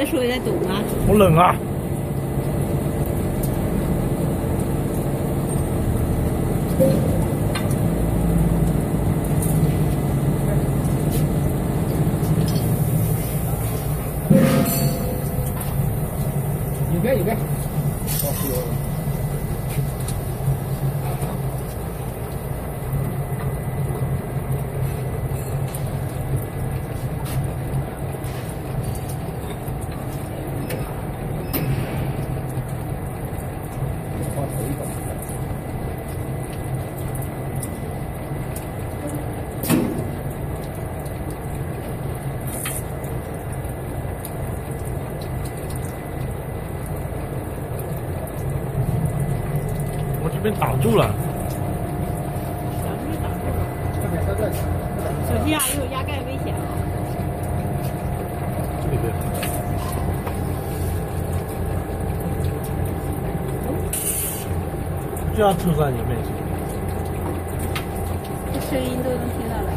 那个加一个。啊，没人了。你的手有点抖吗？好冷啊！里边里边。哦，有。我这边挡住了。小心啊，有压盖危险啊！这边。就要车在你面。这声音都能听到了。